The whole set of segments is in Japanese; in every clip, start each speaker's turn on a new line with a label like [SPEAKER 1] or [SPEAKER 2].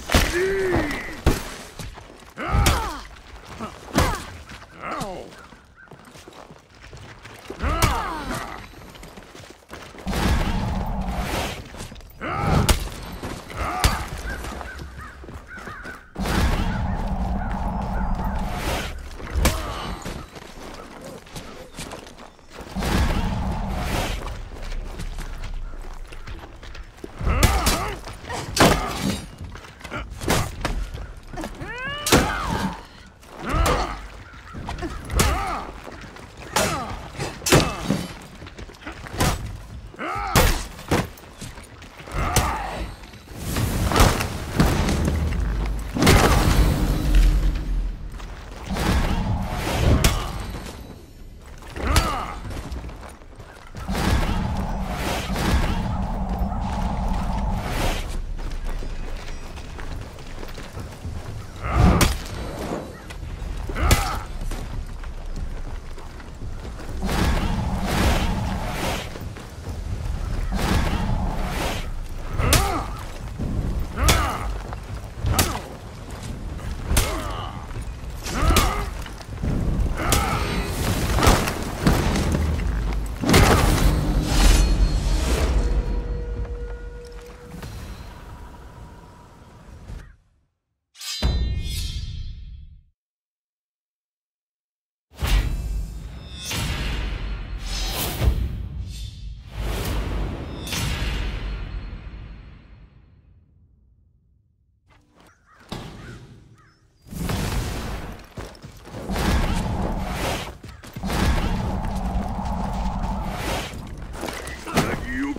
[SPEAKER 1] see!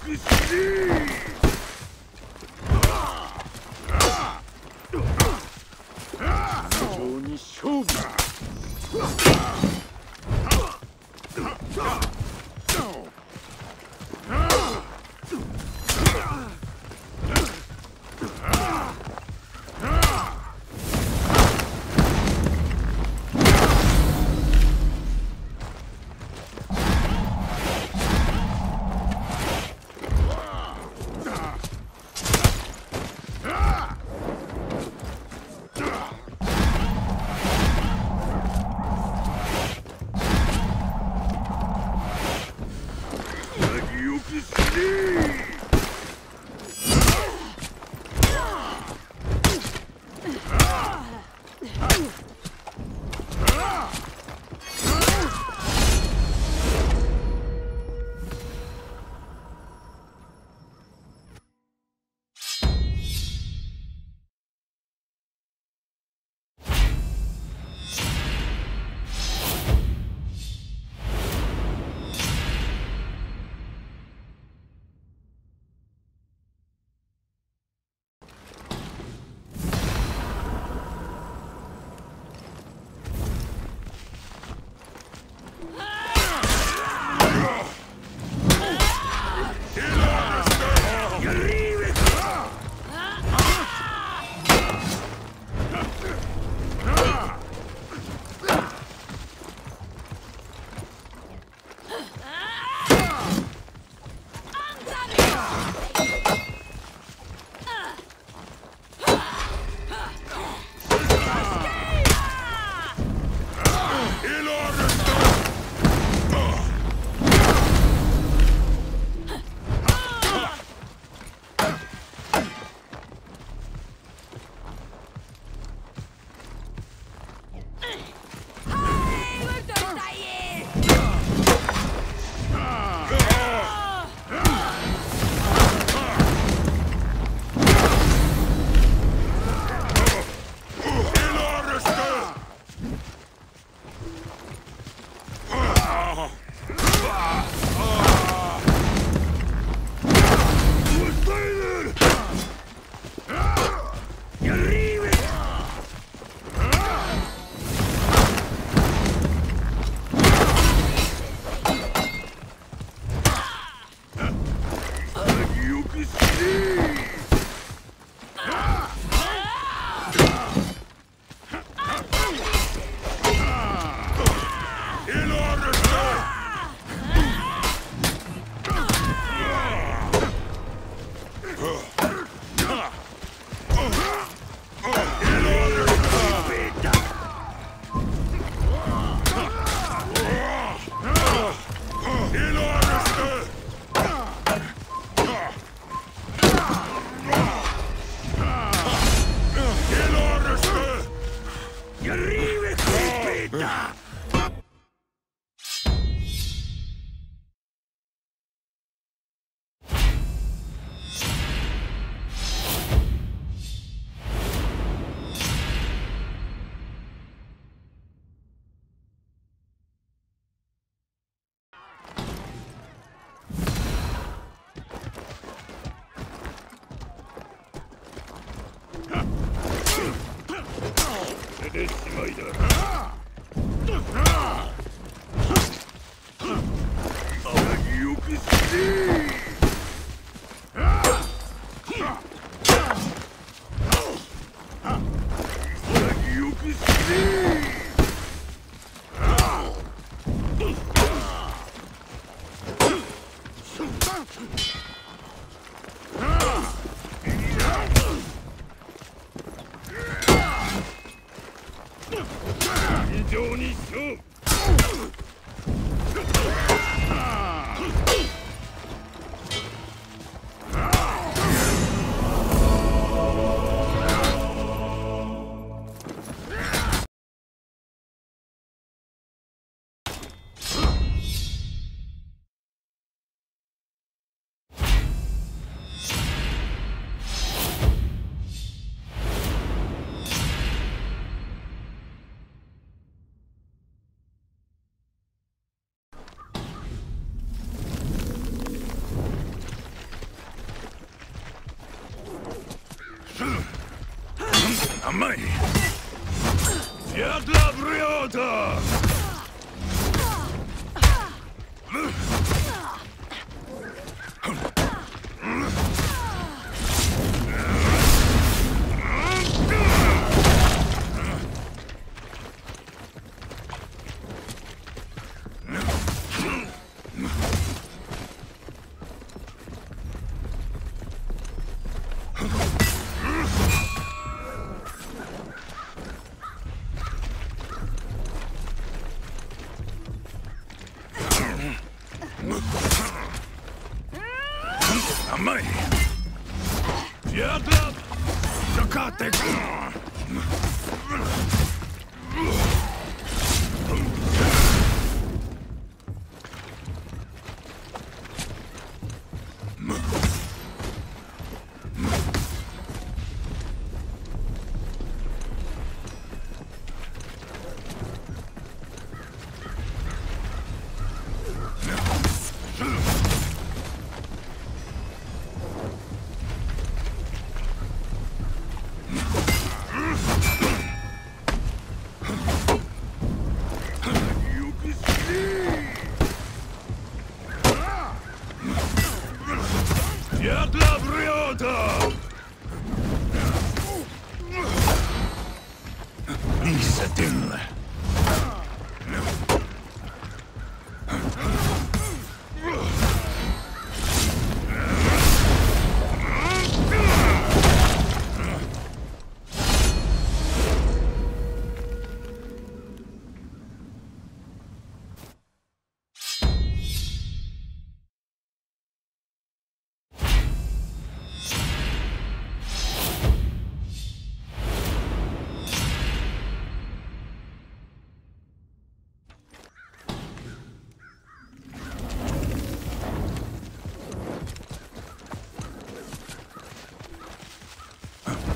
[SPEAKER 1] que is う。ブ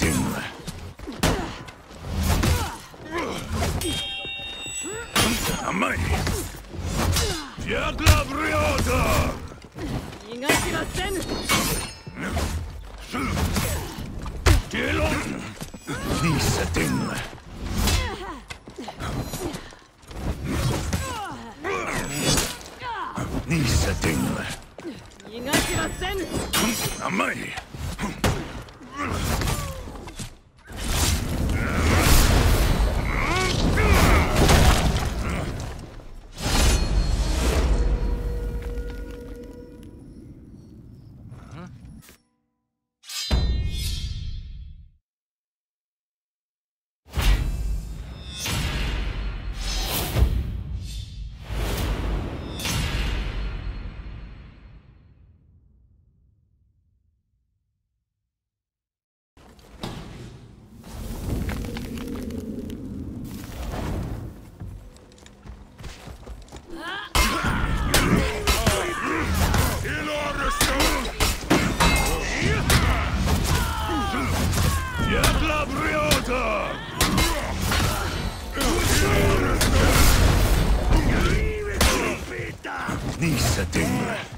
[SPEAKER 1] Lisa Dingle. 甘いやだブレオータ
[SPEAKER 2] 逃がしはせぬ
[SPEAKER 1] ゲロン.
[SPEAKER 2] 逃がしはせぬ
[SPEAKER 1] 甘い setting.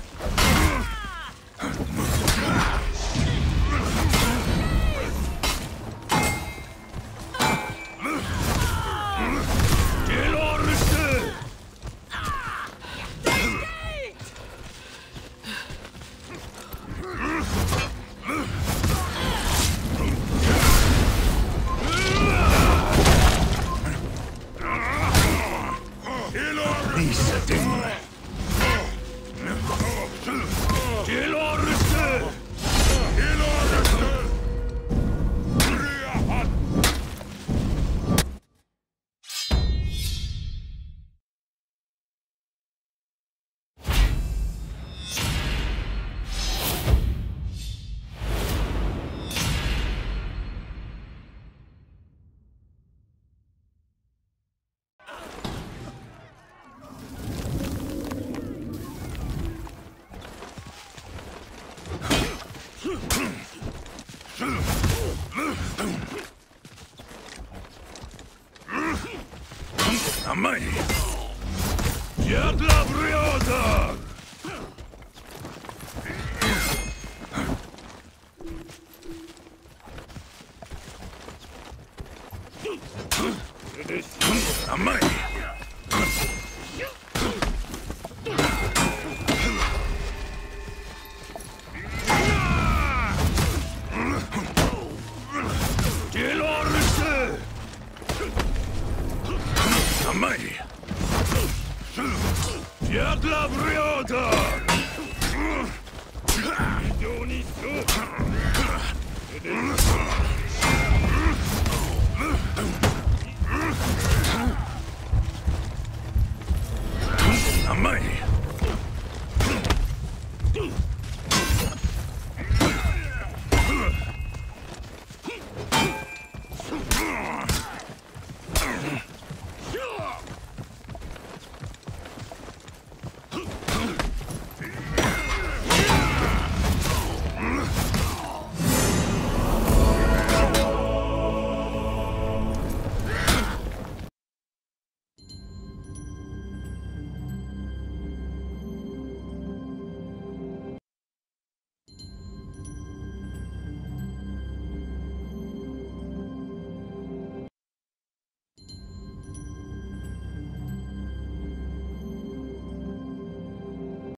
[SPEAKER 1] 前にジャッラブリオーザー何枚にしろ